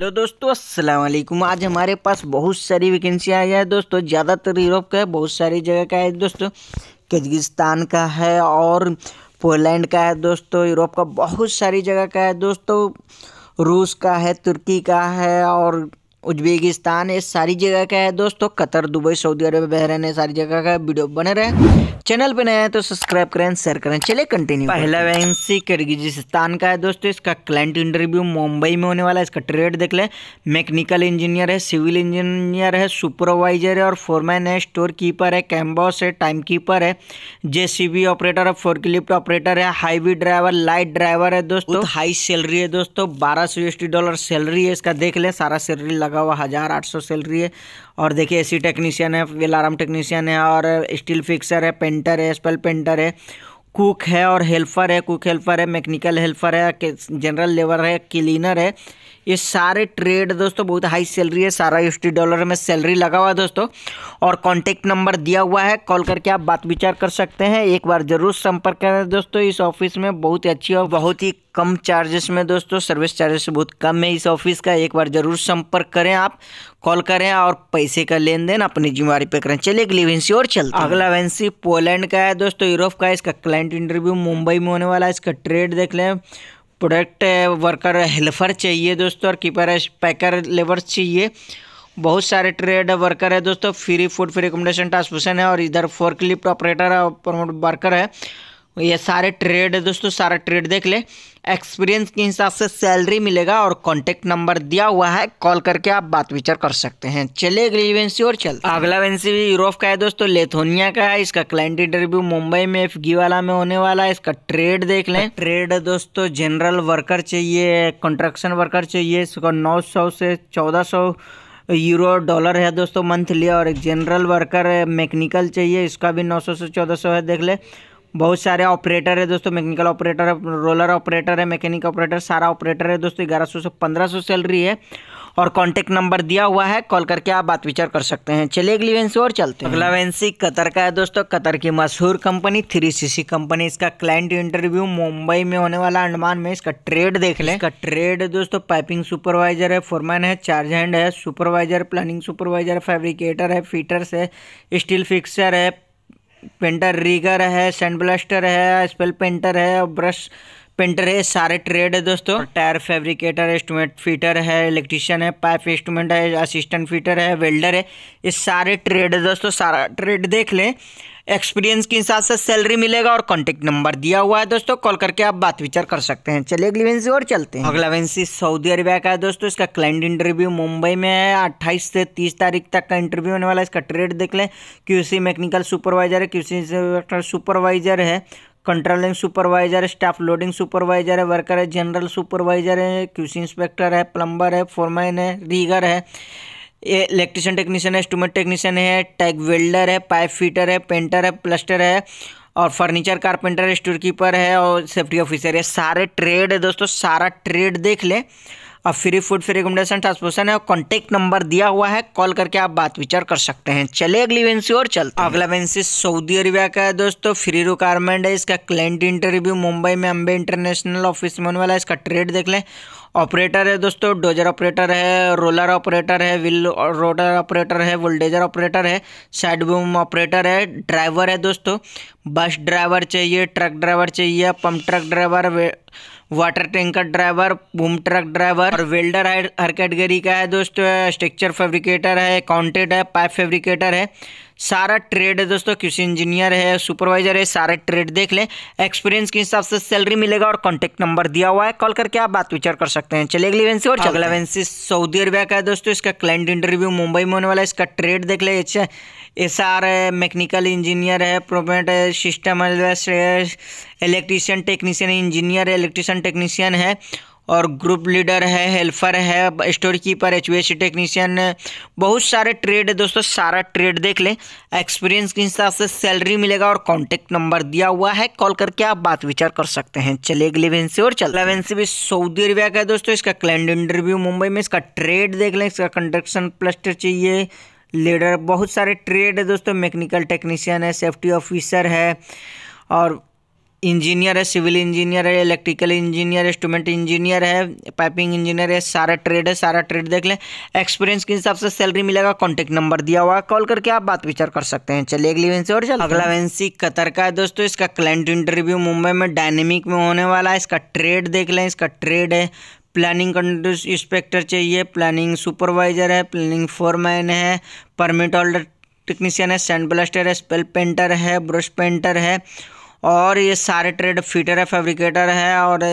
Hello दोस्तों, अस्सलाम वालेकुम। आज हमारे पास बहुत सारी वैकेंसी आई है दोस्तों। ज़्यादातर यूरोप का है, बहुत सारी जगह का है दोस्तों। किर्गिस्तान का है और पोलैंड का है दोस्तों। यूरोप का बहुत सारी जगह का है दोस्तों। रूस का है, तुर्की का है और उज्बेकिस्तान ये सारी जगह का है दोस्तों। Qatar Dubai Saudi Arab Bahrain सारी जगह का वीडियो बने रहे। चैनल पे नया है तो सब्सक्राइब करें शेयर करें चले कंटिन्यू पहला वैकेंसी किर्गिजिस्तान का है दोस्तों इसका क्लाइंट इंटरव्यू मुंबई में होने वाला है इसका ट्रेड देख लें। मैकेनिकल इंजीनियर है सिविल इंजीनियर है सुपरवाइजर है और फोरमैन है स्टोर कीपर है कैम्बॉस है टाइम कीपर है जेसीबी ऑपरेटर है फोर्कलिफ्ट ऑपरेटर है हाईवी ड्राइवर लाइट ड्राइवर है दोस्तों। हाई सैलरी है दोस्तों बारह सौ डॉलर सैलरी है इसका देख लें सारा सैलरी लगा हुआ हज़ार आठ सौ सैलरी है। और देखिए एसी टेक्नीशियन है अलार्म टेक्नीशियन है, और स्टील फिक्सर है पेंटर है स्पेल पेंटर है। कुक है और हेल्पर है कुक हेल्पर है मैकेनिकल हेल्पर है जनरल लेबर है क्लीनर है। ये सारे ट्रेड दोस्तों बहुत हाई सैलरी है, सारा यू डॉलर में सैलरी लगा हुआ है दोस्तों। और कॉन्टेक्ट नंबर दिया हुआ है कॉल करके आप बात विचार कर सकते हैं। एक बार ज़रूर संपर्क करें दोस्तों, इस ऑफ़िस में बहुत ही अच्छी और बहुत ही कम चार्जेस में दोस्तों सर्विस चार्जेस बहुत कम है इस ऑफ़िस का। एक बार ज़रूर संपर्क करें आप। कॉल करें और पैसे का लेन देन अपनी जिम्मेवारी पे करें। चलिए अगली वेंसी और चलते अगला वेंसी पोलैंड का है दोस्तों यूरोप का इसका क्लाइंट इंटरव्यू मुंबई में होने वाला है। इसका ट्रेड देख लें। प्रोडक्ट वर्कर हेल्पर चाहिए दोस्तों, और कीपर पैकर लेबर चाहिए। बहुत सारे ट्रेड वर्कर है दोस्तों। Free food free accommodation transportation है और इधर फोर्कलिफ्ट ऑपरेटर है प्रमोट वर्कर है। ये सारे ट्रेड है दोस्तों सारा ट्रेड देख ले। एक्सपीरियंस के हिसाब से सैलरी मिलेगा और कॉन्टेक्ट नंबर दिया हुआ है। कॉल करके आप बात विचार कर सकते हैं। चले अगली वेंसी और चल अगला वेंसी भी यूरोप का है दोस्तों लेथोनिया का है। इसका क्लाइंट इंटरव्यू मुंबई में एफगी वाला में होने वाला है। इसका ट्रेड देख लें। ट्रेड दोस्तों जनरल वर्कर चाहिए कंस्ट्रक्शन वर्कर चाहिए। इसका नौ सौ से चौदह यूरो डॉलर है दोस्तों मंथली और एक जनरल वर्कर मैकेनिकल चाहिए। इसका भी 900 से 1400 है देख ले। बहुत सारे ऑपरेटर है दोस्तों मैकेनिकल ऑपरेटर है रोलर ऑपरेटर है मैकेनिक ऑपरेटर सारा ऑपरेटर है दोस्तों ग्यारह सौ से पंद्रह सौ सैलरी है और कॉन्टेक्ट नंबर दिया हुआ है कॉल करके आप बात विचार कर सकते हैं। चलिए अगली वेंसी और चलते हैं। अगला वेंसी कतर का है दोस्तों कतर की मशहूर कंपनी थ्री सी कंपनी इसका क्लाइंट इंटरव्यू मुंबई में होने वाला अंडमान में इसका ट्रेड देख लें। इसका ट्रेड दोस्तों पाइपिंग सुपरवाइजर है फोरमैन है चार्ज हैंड है सुपरवाइजर प्लानिंग सुपरवाइजर फैब्रिकेटर है फीटर्स है स्टील फिक्सर है पेंटर रीगर है सैंड ब्लास्टर है स्पेल पेंटर है, और ब्रश पेंटर है, सारे ट्रेड है दोस्तों। टायर फैब्रिकेटर इंस्ट्रूमेंट फीटर है इलेक्ट्रीशियन है पाइप इंस्ट्रूमेंट है असिस्टेंट फीटर है वेल्डर है। ये सारे ट्रेड है दोस्तों, सारा ट्रेड देख लें। एक्सपीरियंस के हिसाब से सैलरी मिलेगा और कॉन्टेक्ट नंबर दिया हुआ है दोस्तों। कॉल करके आप बात विचार कर सकते हैं। चलिए अगली वेंसी और चलते हैं। अगला वेंसी सऊदी अरबिया का है दोस्तों। इसका क्लाइंट इंटरव्यू मुंबई में है। अट्ठाईस से तीस तारीख तक का इंटरव्यू होने वाला है। इसका ट्रेड देख लें। क्यूसी मैकेनिकल सुपरवाइजर है। क्यूसी सुपरवाइजर है। कंट्रोलिंग सुपरवाइजर है। स्टाफ लोडिंग सुपरवाइजर है। वर्कर है। जनरल सुपरवाइजर है। क्यूसी इंस्पेक्टर है। प्लम्बर है। फोरमैन है। रीगर है। ये इलेक्ट्रिशियन टेक्नीशियन है स्टूमेट टेक्नीशियन है टैग वेल्डर है पाइप फिटर है पेंटर है प्लस्टर है और फर्नीचर कारपेंटर है स्टोर कीपर है और सेफ्टी ऑफिसर है। सारे ट्रेड है दोस्तों, सारा ट्रेड देख ले। और free food free accommodation transportation है और कॉन्टेक्ट नंबर दिया हुआ है। कॉल करके आप बात विचार कर सकते हैं। चले अगली वेंसी और चलते अगला वेंसी सऊदी अरबिया का है दोस्तों। फ्री रिक्वायरमेंट है। इसका क्लाइंट इंटरव्यू मुंबई में अम्बे इंटरनेशनल ऑफ़िस में होने वाला है। इसका ट्रेड देख लें। ऑपरेटर है दोस्तों। डोजर ऑपरेटर है रोलर ऑपरेटर है व्हील रोडर ऑपरेटर है वोल्डेजर ऑपरेटर है साइड बूम ऑपरेटर है ड्राइवर है दोस्तों। बस ड्राइवर चाहिए ट्रक ड्राइवर चाहिए pump truck driver water tanker driver, boom truck driver और वेल्डर हर कैटेगरी का है दोस्तों। स्ट्रक्चर फेब्रिकेटर है काउंटेड है, पाइप फेब्रिकेटर है। सारा ट्रेड है दोस्तों किसी इंजीनियर है सुपरवाइजर है सारे ट्रेड देख लें। एक्सपीरियंस के हिसाब से सैलरी मिलेगा और कॉन्टैक्ट नंबर दिया हुआ है। कॉल करके आप बात विचार कर सकते हैं। चलिए अगली वेंसी और अगला वेंसी सऊदी अरबिया का है दोस्तों इसका क्लाइंट इंटरव्यू मुंबई में होने वाला है। इसका ट्रेड देख लें। अच्छा एस आर है मैकेनिकल इंजीनियर है प्रोमेट सिस्टम इलेक्ट्रीशियन टेक्नीशियन इंजीनियर है इलेक्ट्रीशियन टेक्नीशियन है। और ग्रुप लीडर है, हेल्पर है, स्टोर कीपर एच टेक्नीशियन, बहुत सारे ट्रेड है दोस्तों, सारा ट्रेड देख लें। एक्सपीरियंस के हिसाब से सैलरी मिलेगा और कॉन्टेक्ट नंबर दिया हुआ है। कॉल करके आप बात विचार कर सकते हैं। चलिए अगले वेंसी और चल वेंसी भी सऊदी अरबिया का है दोस्तों, इसका क्लैंड इंटरव्यू मुंबई में, इसका ट्रेड देख लें, इसका कंस्ट्रक्शन प्लस्टर चाहिए। लीडर बहुत सारे ट्रेड है दोस्तों मैकेनिकल टेक्नीशियन है सेफ्टी ऑफिसर है, और इंजीनियर है सिविल इंजीनियर है इलेक्ट्रिकल इंजीनियर इंस्ट्रूमेंट इंजीनियर है पाइपिंग इंजीनियर है सारा ट्रेड है सारा ट्रेड देख लें। एक्सपीरियंस के हिसाब से सैलरी मिलेगा कॉन्टेक्ट नंबर दिया हुआ कॉल करके आप बात विचार कर सकते हैं। चलिए अगली वैंसी और चल अगला वैंसी कतर का है दोस्तों इसका क्लाइंट इंटरव्यू मुंबई में डायनेमिक में होने वाला है। इसका ट्रेड देख लें इसका ट्रेड है। प्लानिंग इंस्पेक्टर चाहिए प्लानिंग सुपरवाइजर है प्लानिंग फोरमैन है परमिट होल्डर टेक्नीशियन है सैंड ब्लास्टर है स्पेल पेंटर है ब्रश पेंटर है। और ये सारे ट्रेड फिटर है फेब्रिकेटर है और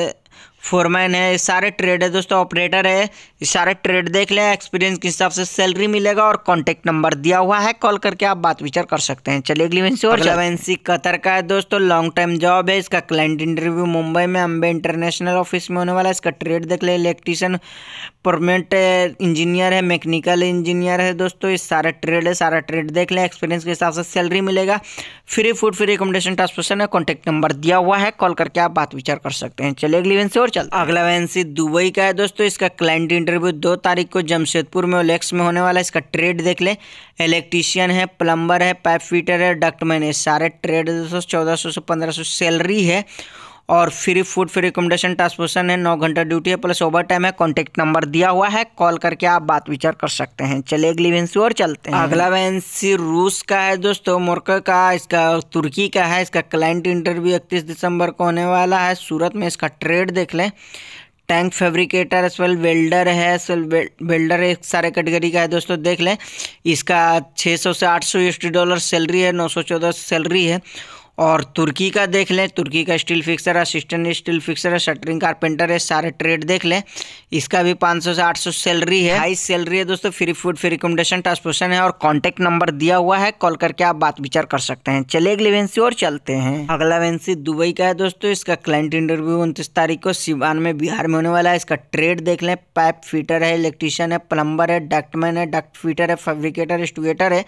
फोरमैन है ये सारे ट्रेड है दोस्तों ऑपरेटर है। ये सारे ट्रेड देख लें एक्सपीरियंस के हिसाब से सैलरी मिलेगा और कॉन्टैक्ट नंबर दिया हुआ है। कॉल करके आप बात विचार कर सकते हैं। चलिए अगली वैंसी और वैंसी कतर का है दोस्तों लॉन्ग टाइम जॉब है। इसका क्लाइंट इंटरव्यू मुंबई में अम्बे इंटरनेशनल ऑफ़िस में होने वाला है। इसका ट्रेड देख लें इलेक्ट्रीशियन परमानेंट इंजीनियर है मैकेनिकल इंजीनियर है दोस्तों। ये सारा ट्रेड है, सारा ट्रेड देख लें एक्सपीरियंस के हिसाब से सैलरी मिलेगा। Free food free accommodation transportation है कॉन्टैक्ट नंबर दिया हुआ है। कॉल करके आप बात विचार कर सकते हैं। चलिए अगली वैंसी और चलते अगला वैंसी दुबई का है दोस्तों, इसका क्लाइंट इंटरव्यू दो तारीख को जमशेदपुर में ओलेक्स में होने वाला है। इसका ट्रेड देख ले। इलेक्ट्रीशियन है प्लम्बर है पाइप फिटर है डक्टमैन है। सारे ट्रेड दोस्तों, चौदह सौ से पंद्रह सौ सैलरी है। और free food free accommodation transportation है, नौ घंटा ड्यूटी है प्लस ओवर टाइम है कॉन्टैक्ट नंबर दिया हुआ है कॉल करके आप बात विचार कर सकते हैं। चलिए अगली वैंसी और चलते हैं। अगला वैंसी रूस का है दोस्तों मोरका का, इसका, तुर्की का है, इसका क्लाइंट इंटरव्यू इकतीस दिसंबर को होने वाला है। सूरत में इसका ट्रेड देख लें। Tank fabricator S well welder है एस वेल वेल्डर एक सारे कैटेगरी का है दोस्तों, देख लें। इसका 600 से 800 यूएसडी डॉलर सैलरी है 914 सैलरी है। और तुर्की का देख लें, तुर्की का स्टील फिक्सर है असिस्टेंट स्टील फिक्सर है शटरिंग कारपेंटर है, सारे ट्रेड देख लें। इसका भी 500 से 800 सैलरी है। हाई सैलरी है दोस्तों free food free recommendation transportation है और कांटेक्ट नंबर दिया हुआ है। कॉल करके आप बात विचार कर सकते हैं। चले अगली वेंसी और चलते हैं। अगला वेंसी दुबई का है दोस्तों, इसका क्लाइंट इंटरव्यू उनतीस तारीख को सिवान में बिहार में होने वाला है। इसका ट्रेड देख लें पाइप फिटर है इलेक्ट्रीशियन है प्लम्बर है डक्टमैन है डक्ट फिटर है फेब्रिकेटर स्टूएटर है।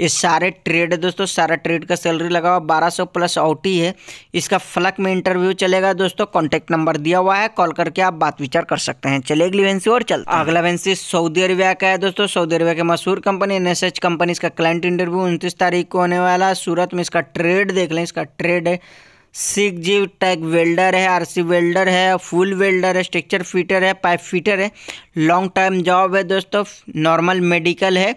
ये सारे ट्रेड है दोस्तों, सारा ट्रेड का सैलरी लगा हुआ बारह प्लस आउटी है इसका फ्लक में इंटरव्यू चलेगा दोस्तों। कॉन्टैक्ट नंबर दिया हुआ है। कॉल करके आप बात विचार कर सकते हैं। चलिए अगली वेंसी और चल अगला वेंसी सऊदी अरबिया का है दोस्तों। सऊदी अरबिया के मशहूर कंपनी एन कंपनी इसका क्लाइंट इंटरव्यू उनतीस तारीख को होने वाला है। सूरत में इसका ट्रेड देख लें। इसका ट्रेड है। सिक्स जी टैग वेल्डर है आरसी वेल्डर है। फुल वेल्डर है। स्ट्रक्चर फिटर है। पाइप फिटर है। लॉन्ग टाइम जॉब है दोस्तों। नॉर्मल मेडिकल है।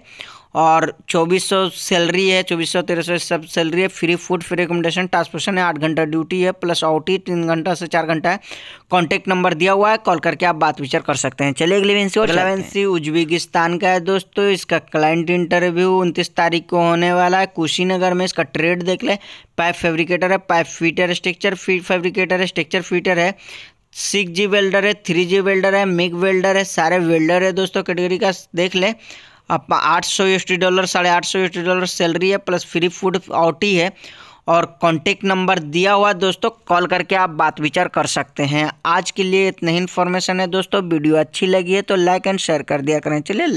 और चौबीस सौ सैलरी है चौबीस सौ तेरह सौ सब सैलरी है free food free accommodation transportation है आठ घंटा ड्यूटी है प्लस आउटी तीन घंटा से चार घंटा है। कॉन्टैक्ट नंबर दिया हुआ है कॉल करके आप बात विचार कर सकते हैं। चलिए अगली वेंसी और वेंसी उज्बेकिस्तान का है दोस्तों इसका क्लाइंट इंटरव्यू उनतीस तारीख को होने वाला है। कुशीनगर में इसका ट्रेड देख लें। पाइप फेब्रिकेटर है pipe fitter structure fit fabricator है स्ट्रक्चर फीटर है। सिक्स जी वेल्डर है थ्री जी वेल्डर है मिग वेल्डर है सारे वेल्डर है दोस्तों कैटेगरी का देख ले। आप आठ सौ एस टी डॉलर, साढ़े आठ सौ एस टी डॉलर सैलरी है, प्लस फ्री फ़ूड आउटी है, और कॉन्टेक्ट नंबर दिया हुआ दोस्तों, कॉल करके आप बात विचार कर सकते हैं। आज के लिए इतना ही इन्फॉर्मेशन है दोस्तों, वीडियो अच्छी लगी है तो लाइक एंड शेयर कर दिया करें। चलिए